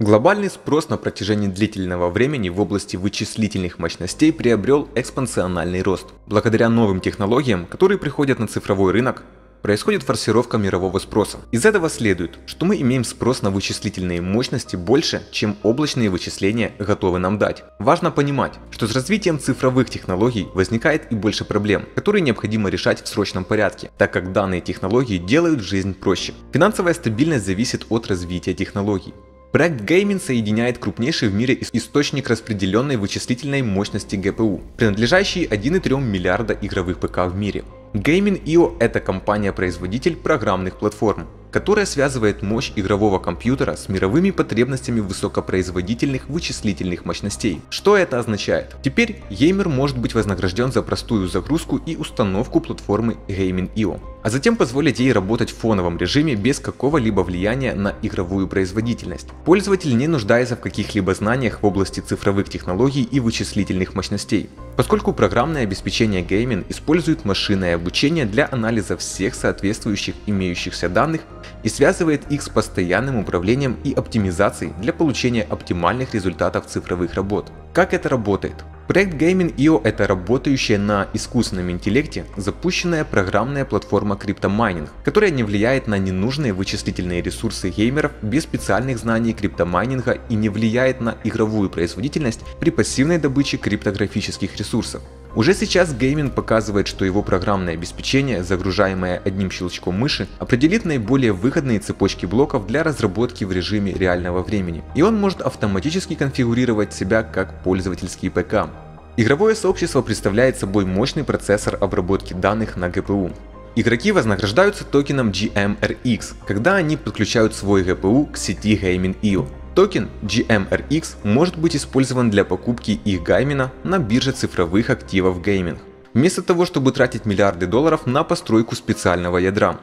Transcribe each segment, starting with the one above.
Глобальный спрос на протяжении длительного времени в области вычислительных мощностей приобрел экспоненциальный рост. Благодаря новым технологиям, которые приходят на цифровой рынок, происходит форсировка мирового спроса. Из этого следует, что мы имеем спрос на вычислительные мощности больше, чем облачные вычисления готовы нам дать. Важно понимать, что с развитием цифровых технологий возникает и больше проблем, которые необходимо решать в срочном порядке, так как данные технологии делают жизнь проще. Финансовая стабильность зависит от развития технологий. Проект Gaming соединяет крупнейший в мире источник распределенной вычислительной мощности GPU, принадлежащий 1,3 миллиарда игровых ПК в мире. Gaming.io – это компания-производитель программных платформ, которая связывает мощь игрового компьютера с мировыми потребностями высокопроизводительных вычислительных мощностей. Что это означает? Теперь геймер может быть вознагражден за простую загрузку и установку платформы Gaming.io, а затем позволить ей работать в фоновом режиме без какого-либо влияния на игровую производительность. Пользователь не нуждается в каких-либо знаниях в области цифровых технологий и вычислительных мощностей, поскольку программное обеспечение Gaimin использует машинное обучение для анализа всех соответствующих имеющихся данных и связывает их с постоянным управлением и оптимизацией для получения оптимальных результатов цифровых работ. Как это работает? Проект Gaimin.io – это работающая на искусственном интеллекте запущенная программная платформа криптомайнинг, которая не влияет на ненужные вычислительные ресурсы геймеров без специальных знаний криптомайнинга и не влияет на игровую производительность при пассивной добыче криптографических ресурсов. Уже сейчас Gaimin показывает, что его программное обеспечение, загружаемое одним щелчком мыши, определит наиболее выгодные цепочки блоков для разработки в режиме реального времени, и он может автоматически конфигурировать себя как пользовательский ПК. Игровое сообщество представляет собой мощный процессор обработки данных на GPU. Игроки вознаграждаются токеном GMRX, когда они подключают свой GPU к сети Gaimin.io. Токен GMRX может быть использован для покупки их Gaimin на бирже цифровых активов Gaimin, вместо того, чтобы тратить миллиарды долларов на постройку специального ядра.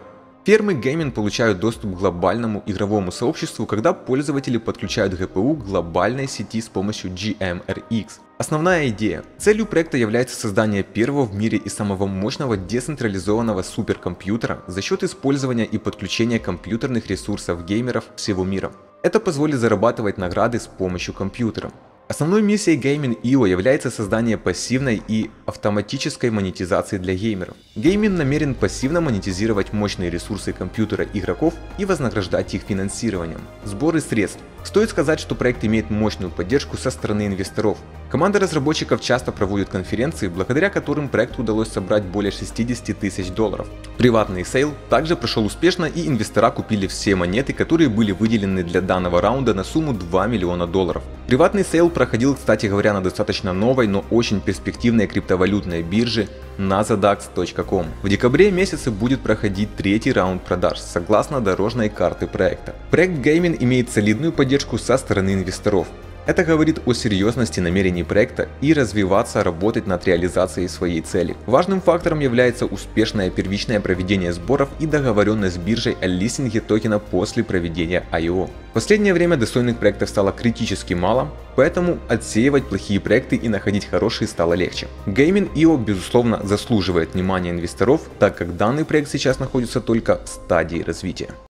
Фермы Gaming получают доступ к глобальному игровому сообществу, когда пользователи подключают GPU к глобальной сети с помощью GMRX. Основная идея. Целью проекта является создание первого в мире и самого мощного децентрализованного суперкомпьютера за счет использования и подключения компьютерных ресурсов геймеров всего мира. Это позволит зарабатывать награды с помощью компьютера. Основной миссией Gaimin.io является создание пассивной и автоматической монетизации для геймеров. Gaimin намерен пассивно монетизировать мощные ресурсы компьютера игроков и вознаграждать их финансированием. Сборы средств. Стоит сказать, что проект имеет мощную поддержку со стороны инвесторов. Команда разработчиков часто проводит конференции, благодаря которым проекту удалось собрать более 60 тысяч долларов. Приватный sale также прошел успешно и инвестора купили все монеты, которые были выделены для данного раунда на сумму 2 миллиона долларов. Приватный sale проходил, кстати говоря, на достаточно новой, но очень перспективной криптовалютной бирже nazadax.com. В декабре месяце будет проходить третий раунд продаж, согласно дорожной карты проекта. Проект Gaming имеет солидную поддержку со стороны инвесторов. Это говорит о серьезности намерений проекта и развиваться, работать над реализацией своей цели. Важным фактором является успешное первичное проведение сборов и договоренность с биржей о листинге токена после проведения IO. В последнее время достойных проектов стало критически мало, поэтому отсеивать плохие проекты и находить хорошие стало легче. Gaming.io безусловно заслуживает внимания инвесторов, так как данный проект сейчас находится только в стадии развития.